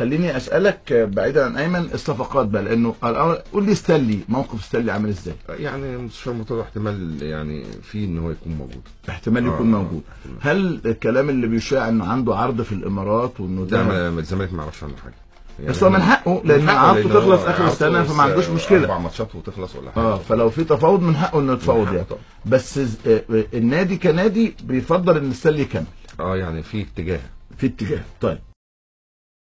خليني أسألك بعيدا عن أيمن الصفقات بقى لأنه الامر آه، قول لي ستانلي موقف ستانلي عامل إزاي؟ يعني مستشار مرتضى احتمال يعني في إن هو يكون موجود. احتمال يكون آه، موجود. آه هل الكلام اللي بيشاع إنه عنده عرض في الإمارات وإنه ده الزمالك ما يعرفش عنه حاجة. يعني بس هو من حقه لأن عرضه تخلص آخر السنة فما عندوش مشكلة. أربع ماتشات وتخلص ولا حاجة. آه فلو في تفاوض من حقه إنه يتفاوض يعني. طبعا. بس آه، آه، النادي كنادي بيفضل إن ستانلي يكمل. آه يعني في اتجاه. في اتجاه. طيب.